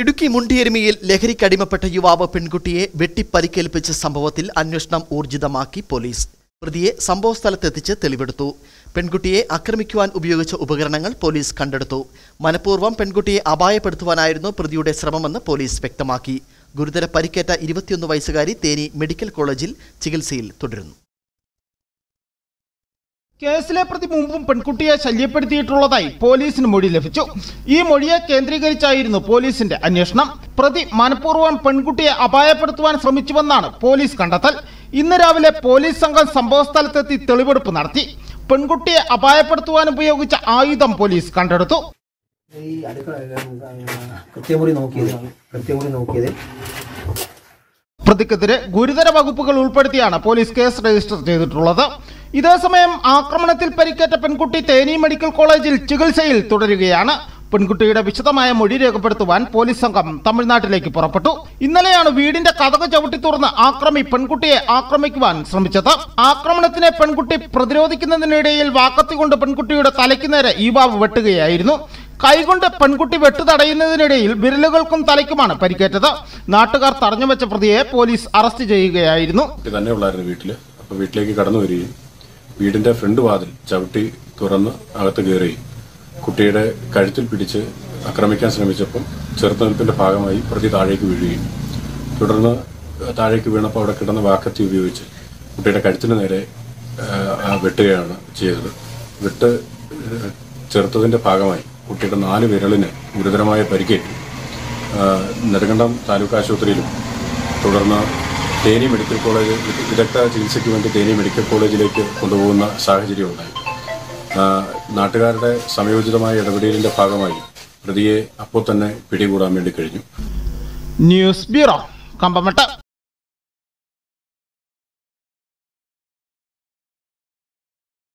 ഇടുക്കി മുണ്ടിയെരുമിയിൽ ലഹരിക്കടിമപ്പെട്ട യുവാവ് പെൺകുട്ടിയെ വെട്ടിപ്പരിക്കേൽപ്പിച്ച സംഭവത്തിൽ അന്വേഷണം ഊർജിതമാക്കി പോലീസ്. പ്രതിയെ സംഭവസ്ഥലത്തെത്തിച്ച് തെളിവെടുത്തു. പെൺകുട്ടിയെ ആക്രമിക്കുവാൻ ഉപയോഗിച്ച ഉപകരണങ്ങൾ പോലീസ് കണ്ടെടുത്തു. മനഃപൂർവം പെൺകുട്ടിയെ അപായപ്പെടുത്തുവാനായിരുന്നു പ്രതിയുടെ ശ്രമമെന്ന് പോലീസ് വ്യക്തമാക്കി. ഗുരുതര പരിക്കേറ്റ ഇരുപത്തിയൊന്ന് വയസ്സുകാരി തേനി മെഡിക്കൽ കോളേജിൽ ചികിത്സയിൽ തുടരുന്നു. കേസിലെ പ്രതി മുമ്പും പെൺകുട്ടിയെ ശല്യപ്പെടുത്തിയിട്ടുള്ളതായി പോലീസിന് മൊഴി ലഭിച്ചു. ഈ മൊഴിയെ കേന്ദ്രീകരിച്ചായിരുന്നു പോലീസിന്റെ അന്വേഷണം. പ്രതി മനഃപൂർവം പെൺകുട്ടിയെ അപായപ്പെടുത്തുവാൻ ശ്രമിച്ചുവെന്നാണ് പോലീസ് കണ്ടെത്തൽ. ഇന്ന് രാവിലെ പോലീസ് സംഘം സംഭവസ്ഥലത്തെത്തി തെളിവെടുപ്പ് നടത്തി. പെൺകുട്ടിയെ അപായപ്പെടുത്തുവാൻ ഉപയോഗിച്ച ആയുധം പോലീസ് കണ്ടെടുത്തു. പ്രതിക്കെതിരെ ഗുരുതര വകുപ്പുകൾ ഉൾപ്പെടുത്തിയാണ് പോലീസ് കേസ് രജിസ്റ്റർ ചെയ്തിട്ടുള്ളത്. ഇതേസമയം ആക്രമണത്തിൽ പരിക്കേറ്റ പെൺകുട്ടി തേനി മെഡിക്കൽ കോളേജിൽ ചികിത്സയിൽ തുടരുകയാണ്. പെൺകുട്ടിയുടെ വിശദമായ മൊഴി രേഖപ്പെടുത്തുവാൻ പോലീസ് സംഘം തമിഴ്നാട്ടിലേക്ക് പുറപ്പെട്ടു. ഇന്നലെയാണ് വീടിന്റെ കഥക ചവിട്ടി തുറന്ന് ആക്രമി പെൺകുട്ടിയെ ആക്രമിക്കുവാൻ ശ്രമിച്ചത്. ആക്രമണത്തിനെ പെൺകുട്ടി പ്രതിരോധിക്കുന്നതിനിടയിൽ വാക്കത്തി കൊണ്ട് പെൺകുട്ടിയുടെ തലയ്ക്ക് നേരെ ഈ വാവ് വെട്ടുകയായിരുന്നു. കൈകൊണ്ട് പെൺകുട്ടി വെട്ടു തടയുന്നതിനിടയിൽ വിരലുകൾക്കും തലയ്ക്കുമാണ് പരിക്കേറ്റത്. നാട്ടുകാർ തടഞ്ഞു വെച്ച പ്രതിയെ പോലീസ് അറസ്റ്റ് ചെയ്യുകയായിരുന്നു. വീട്ടിൽ. അപ്പൊ വീട്ടിലേക്ക് കടന്നു വരികയും വീടിന്റെ ഫ്രണ്ട് വാതിൽ ചവിട്ടി തുറന്ന് അകത്ത് കയറി കുട്ടിയുടെ കഴുത്തിൽ പിടിച്ച് ആക്രമിക്കാൻ ശ്രമിച്ചപ്പം ചെറുത്തുനിൽപ്പിന്റെ ഭാഗമായി പ്രതി താഴേക്ക് വീഴുകയും തുടർന്ന് താഴേക്ക് വീണപ്പോൾ അവിടെ കിടന്ന വാക്കത്തി ഉപയോഗിച്ച് കുട്ടിയുടെ കഴുത്തിന് നേരെ വെട്ടുകയാണ് ചെയ്തത്. വെട്ട് ചെറുത്തതിന്റെ ഭാഗമായി കുട്ടിയുടെ നാല് വിരളിന് ഗുരുതരമായ പരിക്കേറ്റു. നെടുങ്കണ്ടം താലൂക്ക് ആശുപത്രിയിലും തുടർന്ന് തേനി മെഡിക്കൽ കോളേജ് വിദഗ്ധ ചികിത്സയ്ക്ക് വേണ്ടി തേനി മെഡിക്കൽ കോളേജിലേക്ക് കൊണ്ടുപോകുന്ന സാഹചര്യം ഉണ്ടായി. നാട്ടുകാരുടെ സമയോചിതമായ ഇടപെടലിന്റെ ഭാഗമായി പ്രതിയെ അപ്പോൾ തന്നെ പിടികൂടാൻ വേണ്ടി കഴിഞ്ഞു. News bureau Kambammettu.